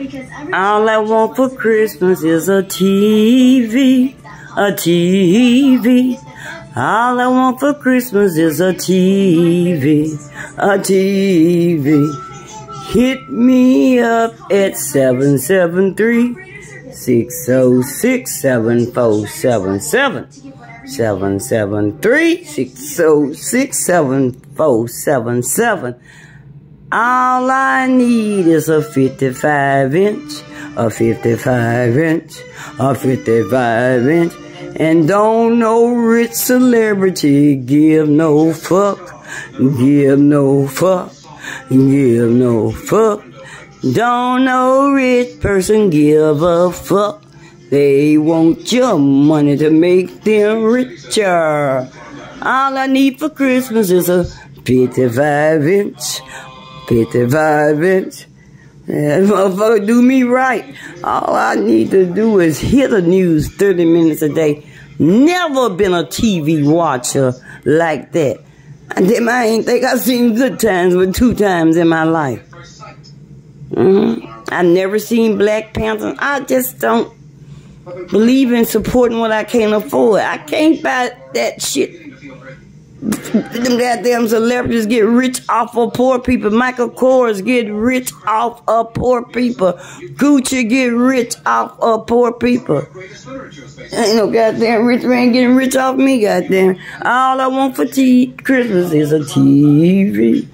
All I want for Christmas is a TV, a TV. All I want for Christmas is a TV, a TV. Hit me up at 773 606 7477. 773 606 7477. All I need is a 55 inch, a 55 inch, a 55 inch. And don't no rich celebrity give no fuck, give no fuck, give no fuck. Don't no rich person give a fuck. They want your money to make them richer. All I need for Christmas is a 55 inch 55 inch. Yeah, motherfucker do me right. All I need to do is hear the news 30 minutes a day. Never been a TV watcher like that. And then I ain't think I seen good times but two times in my life. Mm-hmm. I never seen Black Panther. I just don't believe in supporting what I can't afford. I can't buy that shit them goddamn celebrities get rich off of poor people. Michael Kors get rich off of poor people. Gucci get rich off of poor people. Ain't no goddamn rich man getting rich off me, goddamn. All I want for t- Christmas is a TV.